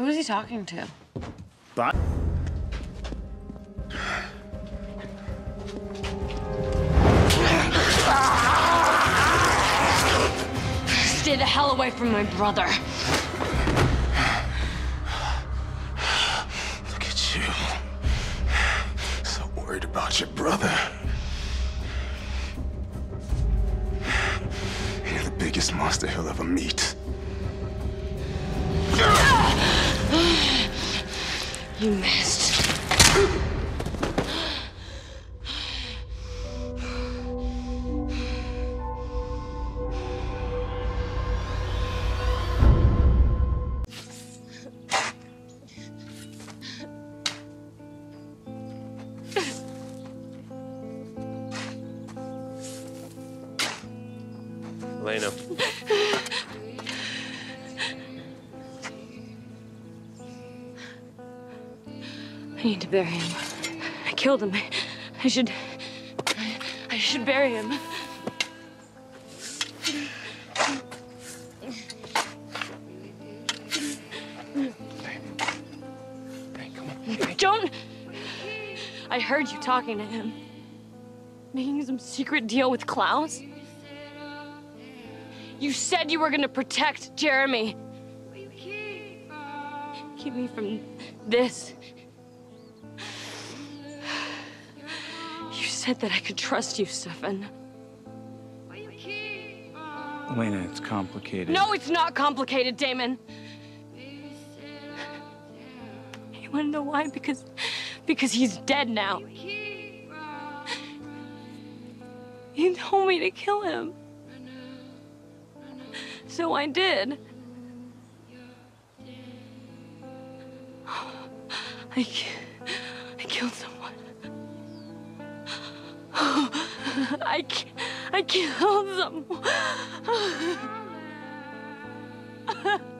Who is he talking to? But Stay the hell away from my brother. Look at you. So worried about your brother. You're the biggest monster he'll ever meet. You missed. Elena. I need to bury him. I killed him. I should. I should bury him. Don't. I heard you talking to him. Making some secret deal with Klaus. You said you were gonna protect Jeremy. Keep me from this. Said that I could trust you, Stefan. Elena, it's complicated. No, it's not complicated, Damon. You wanna know why? Because because he's dead now. He told me to kill him. So I did. I, I killed someone. I, I killed someone.